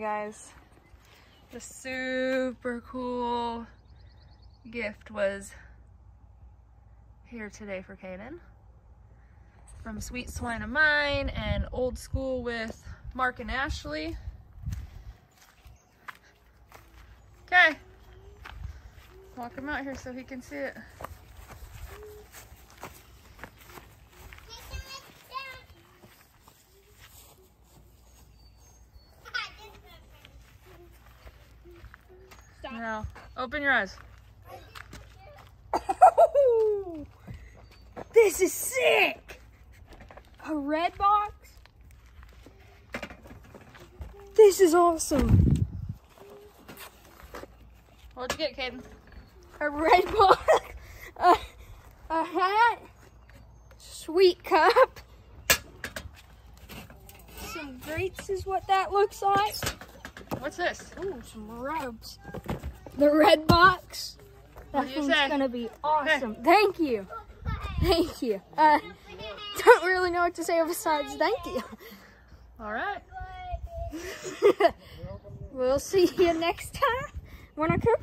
guys, the super cool gift was here today for Kaden from Sweet Swine of Mine and Old School with Mark and Ashley. Okay, walk him out here so he can see it. Now, open your eyes. Oh, this is sick. A red box. This is awesome. What'd you get, Kaden? A red box. A, a hat. Sweet cup. Some grates is what that looks like. What's this? Ooh, some rubs. The red box. That thing's say? gonna be awesome. Thank you. Thank you. Uh, don't really know what to say besides thank you. All right. we'll see you next time when I cook.